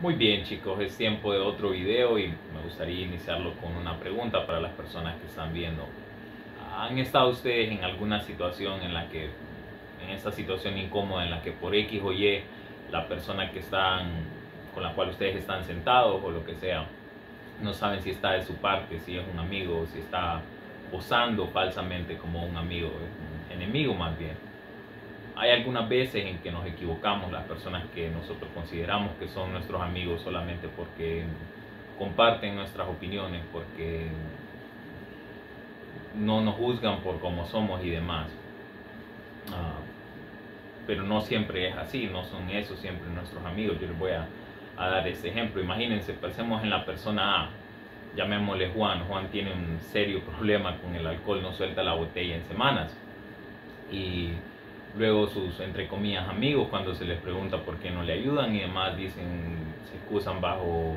Muy bien chicos, es tiempo de otro video y me gustaría iniciarlo con una pregunta para las personas que están viendo. ¿Han estado ustedes en alguna situación en la que, en esta situación incómoda en la que por X o Y la persona que están, con la cual ustedes están sentados o lo que sea, no saben si está de su parte, si es un amigo, si está posando falsamente como un amigo, un enemigo más bien? Hay algunas veces en que nos equivocamos las personas que nosotros consideramos que son nuestros amigos solamente porque comparten nuestras opiniones, porque no nos juzgan por cómo somos y demás. Ah, pero no siempre es así, no son esos siempre nuestros amigos. Yo les voy a, a dar este ejemplo. Imagínense, pensemos en la persona A, llamémosle Juan. Juan tiene un serio problema con el alcohol, no suelta la botella en semanas. Y Luego sus, entre comillas, amigos, cuando se les pregunta por qué no le ayudan y demás, dicen, se excusan bajo,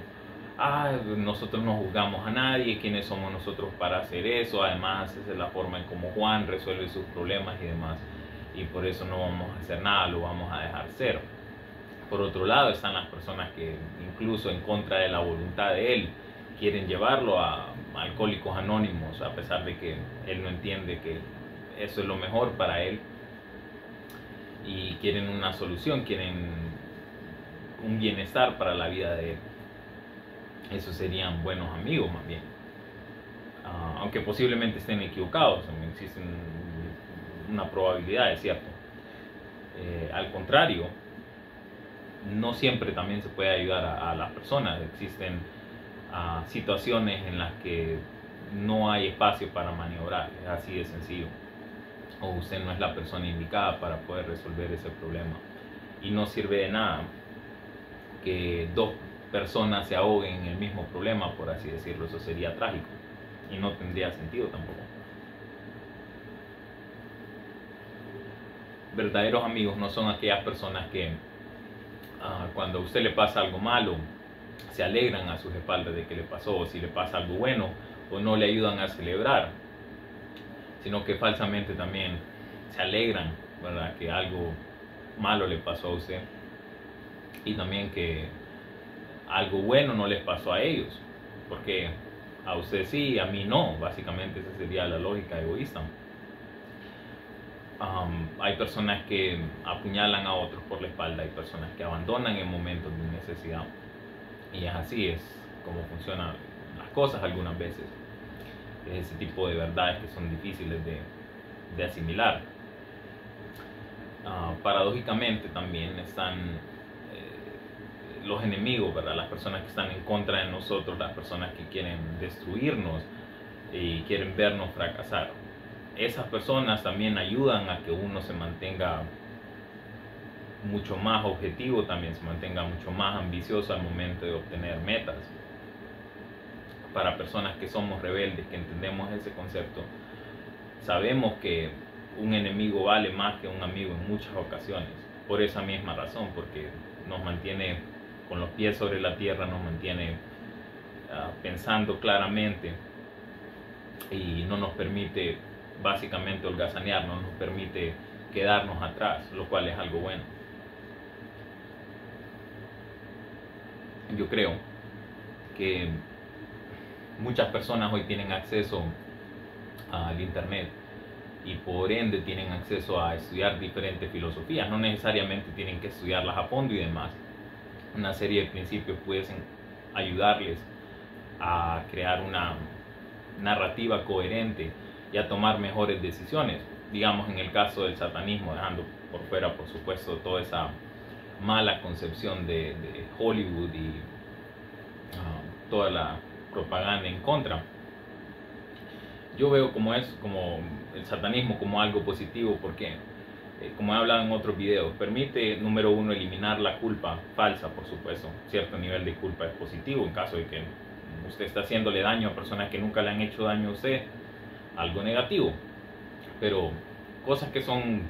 ah, nosotros no juzgamos a nadie, quiénes somos nosotros para hacer eso, además esa es la forma en cómo Juan resuelve sus problemas y demás, y por eso no vamos a hacer nada, lo vamos a dejar cero. Por otro lado están las personas que incluso en contra de la voluntad de él quieren llevarlo a alcohólicos anónimos, a pesar de que él no entiende que eso es lo mejor para él y quieren una solución, quieren un bienestar para la vida de él. Esos serían buenos amigos más bien. Ah, aunque posiblemente estén equivocados, existe una probabilidad, es cierto. Eh, al contrario, no siempre también se puede ayudar a, las personas. Existen ah, situaciones en las que no hay espacio para maniobrar, es así de sencillo o usted no es la persona indicada para poder resolver ese problema. Y no sirve de nada que dos personas se ahoguen en el mismo problema, por así decirlo. Eso sería trágico y no tendría sentido tampoco. Verdaderos amigos no son aquellas personas que ah, cuando a usted le pasa algo malo, se alegran a sus espaldas de que le pasó, o si le pasa algo bueno, o no le ayudan a celebrar sino que falsamente también se alegran, ¿verdad? Que algo malo le pasó a usted y también que algo bueno no les pasó a ellos, porque a usted sí, a mí no, básicamente esa sería la lógica egoísta. hay personas que apuñalan a otros por la espalda, hay personas que abandonan en momentos de necesidad y es así, es como funcionan las cosas algunas veces ese tipo de verdades que son difíciles de, asimilar. Ah, paradójicamente también están eh, los enemigos, ¿verdad? las personas que están en contra de nosotros, las personas que quieren destruirnos y quieren vernos fracasar. Esas personas también ayudan a que uno se mantenga mucho más objetivo, también se mantenga mucho más ambicioso al momento de obtener metas para personas que somos rebeldes, que entendemos ese concepto, sabemos que un enemigo vale más que un amigo en muchas ocasiones, por esa misma razón, porque nos mantiene con los pies sobre la tierra, nos mantiene ah, pensando claramente y no nos permite básicamente holgazanear, no nos permite quedarnos atrás, lo cual es algo bueno. Yo creo que muchas personas hoy tienen acceso al Internet y por ende tienen acceso a estudiar diferentes filosofías. No necesariamente tienen que estudiarlas a fondo y demás. Una serie de principios pueden ayudarles a crear una narrativa coherente y a tomar mejores decisiones. Digamos en el caso del satanismo, dejando por fuera, por supuesto, toda esa mala concepción de, Hollywood y ah, toda la propaganda en contra. Yo veo como es, como el satanismo como algo positivo porque, eh, como he hablado en otros videos, permite, número uno, eliminar la culpa falsa, por supuesto. Cierto nivel de culpa es positivo en caso de que usted está haciéndole daño a personas que nunca le han hecho daño a usted, algo negativo. Pero cosas que son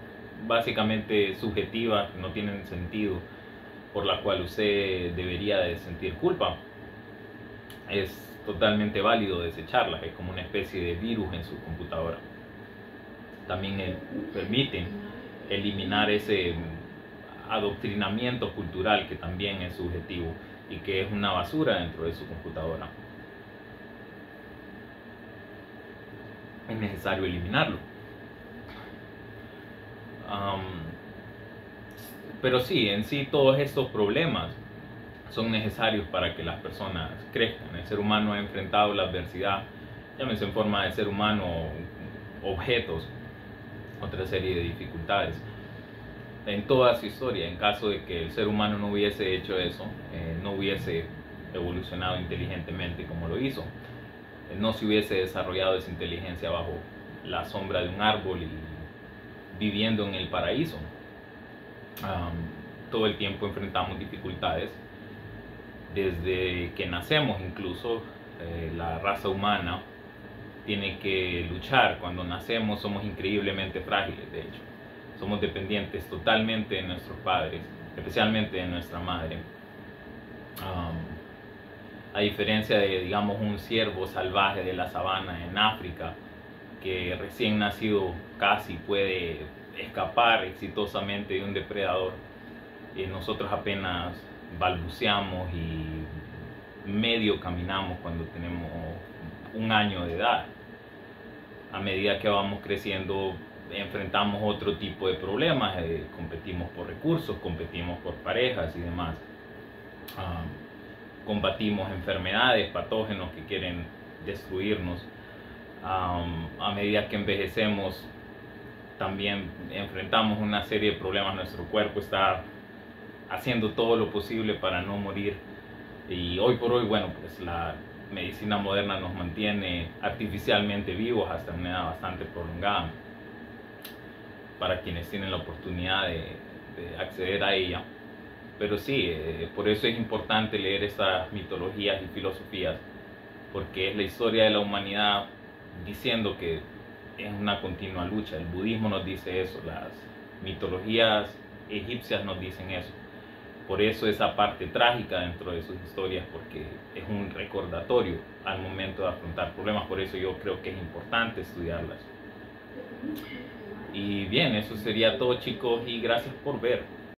básicamente subjetivas, no tienen sentido, por la cual usted debería de sentir culpa, es totalmente válido desecharlas, es como una especie de virus en su computadora. También permiten eliminar ese adoctrinamiento cultural que también es subjetivo y que es una basura dentro de su computadora. Es necesario eliminarlo. pero sí, en sí todos estos problemas son necesarios para que las personas crezcan. El ser humano ha enfrentado la adversidad, llámese en forma de ser humano, objetos, otra serie de dificultades. En toda su historia, en caso de que el ser humano no hubiese hecho eso, eh, no hubiese evolucionado inteligentemente como lo hizo, eh, no se hubiese desarrollado esa inteligencia bajo la sombra de un árbol y viviendo en el paraíso. todo el tiempo enfrentamos dificultades desde que nacemos incluso, eh, la raza humana tiene que luchar. Cuando nacemos somos increíblemente frágiles, de hecho. Somos dependientes totalmente de nuestros padres, especialmente de nuestra madre. a diferencia de, digamos, un ciervo salvaje de la sabana en África, que recién nacido casi puede escapar exitosamente de un depredador, y nosotros apenas balbuceamos y medio caminamos cuando tenemos un año de edad. A medida que vamos creciendo enfrentamos otro tipo de problemas, eh, competimos por recursos, competimos por parejas y demás. Ah, combatimos enfermedades, patógenos que quieren destruirnos. a medida que envejecemos también enfrentamos una serie de problemas, nuestro cuerpo está haciendo todo lo posible para no morir. Y hoy por hoy, bueno, pues la medicina moderna nos mantiene artificialmente vivos hasta una edad bastante prolongada para quienes tienen la oportunidad de, acceder a ella. Pero sí, eh, por eso es importante leer estas mitologías y filosofías, porque es la historia de la humanidad diciendo que es una continua lucha. El budismo nos dice eso, las mitologías egipcias nos dicen eso por eso esa parte trágica dentro de sus historias, porque es un recordatorio al momento de afrontar problemas, por eso yo creo que es importante estudiarlas. Y bien, eso sería todo chicos y gracias por ver.